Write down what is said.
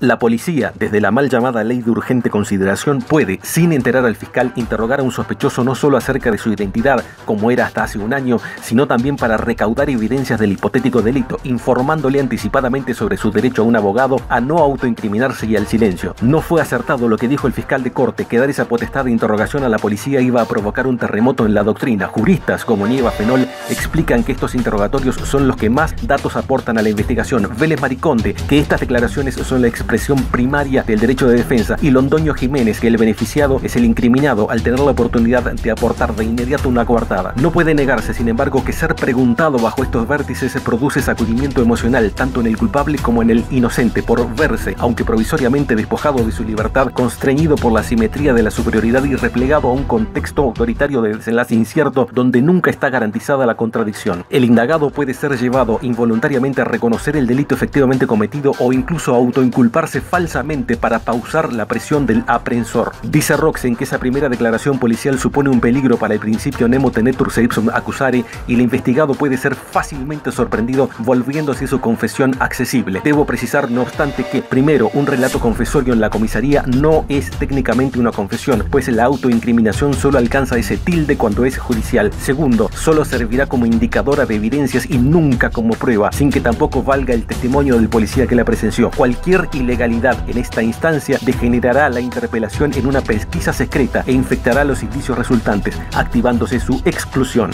La policía, desde la mal llamada ley de urgente consideración, puede, sin enterar al fiscal, interrogar a un sospechoso no solo acerca de su identidad, como era hasta hace un año, sino también para recaudar evidencias del hipotético delito, informándole anticipadamente sobre su derecho a un abogado, a no autoincriminarse y al silencio. No fue acertado lo que dijo el fiscal de corte, que dar esa potestad de interrogación a la policía iba a provocar un terremoto en la doctrina. Juristas como Nieva Fenol explican que estos interrogatorios son los que más datos aportan a la investigación. Vélez Mariconde, que estas declaraciones son la expresión expresión primaria del derecho de defensa y Londoño Jiménez, que el beneficiado es el incriminado al tener la oportunidad de aportar de inmediato una coartada. No puede negarse, sin embargo, que ser preguntado bajo estos vértices produce sacudimiento emocional tanto en el culpable como en el inocente por verse, aunque provisoriamente despojado de su libertad, constreñido por la simetría de la superioridad y replegado a un contexto autoritario de desenlace incierto donde nunca está garantizada la contradicción. El indagado puede ser llevado involuntariamente a reconocer el delito efectivamente cometido o incluso a falsamente para pausar la presión del aprensor. Dice Roxen que esa primera declaración policial supone un peligro para el principio nemo tenetur se ipsum accusare y el investigado puede ser fácilmente sorprendido volviéndose su confesión accesible. Debo precisar, no obstante, que primero, un relato confesorio en la comisaría no es técnicamente una confesión, pues la autoincriminación solo alcanza ese tilde cuando es judicial. Segundo, solo servirá como indicadora de evidencias y nunca como prueba, sin que tampoco valga el testimonio del policía que la presenció. Cualquier ilegalidad en esta instancia degenerará la interpelación en una pesquisa secreta e infectará los indicios resultantes, activándose su exclusión.